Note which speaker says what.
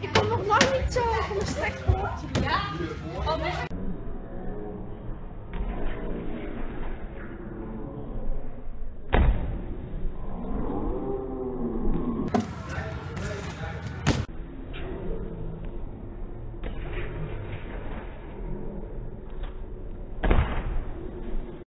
Speaker 1: Ik kom nog lang niet zo volstrekt voor.